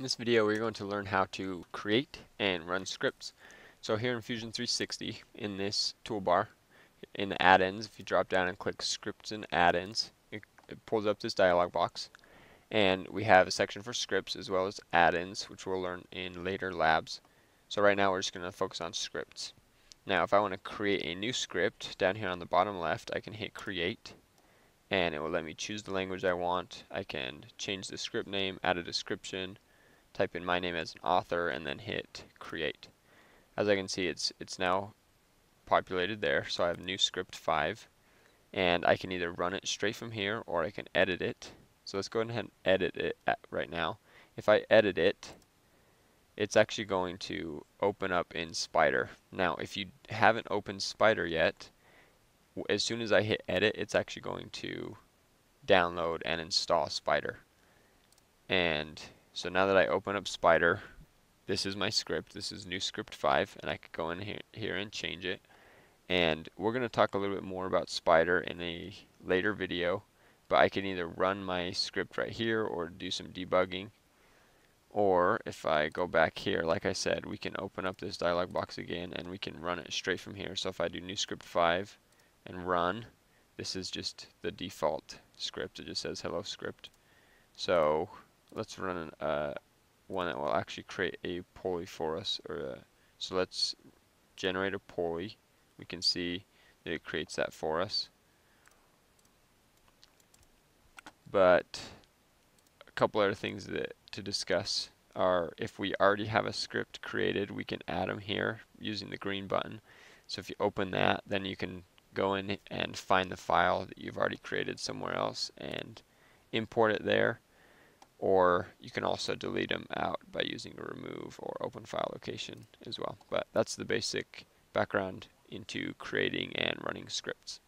In this video we're going to learn how to create and run scripts. So here in Fusion 360 in this toolbar in the add-ins if you drop down and click scripts and add-ins it, it, pulls up this dialog box and we have a section for scripts as well as add-ins which we'll learn in later labs. So right now we're just going to focus on scripts. Now if I want to create a new script down here on the bottom left I can hit create and it will let me choose the language I want. I can change the script name, add a description, type in my name as an author, and then hit create. As I can see, it's it's now populated there, so I have new script 5, and I can either run it straight from here, or I can edit it. So let's go ahead and edit it right now. If I edit it, it's actually going to open up in Spyder. Now, if you haven't opened Spyder yet, as soon as I hit edit, it's actually going to download and install Spyder. And so now that I open up Spyder, this is my script. This is new script 5, and I could go in here, here and change it. And we're going to talk a little bit more about Spyder in a later video, but I can either run my script right here or do some debugging. Or if I go back here, like I said, we can open up this dialog box again and we can run it straight from here. So if I do new script 5 and run, this is just the default script. It just says hello script. So let's run uh, one that will actually create a pulley for us. Or uh, So let's generate a pulley. We can see that it creates that for us. But a couple other things that to discuss are if we already have a script created, we can add them here using the green button. So if you open that, then you can go in and find the file that you've already created somewhere else and import it there or you can also delete them out by using a remove or open file location as well. But that's the basic background into creating and running scripts.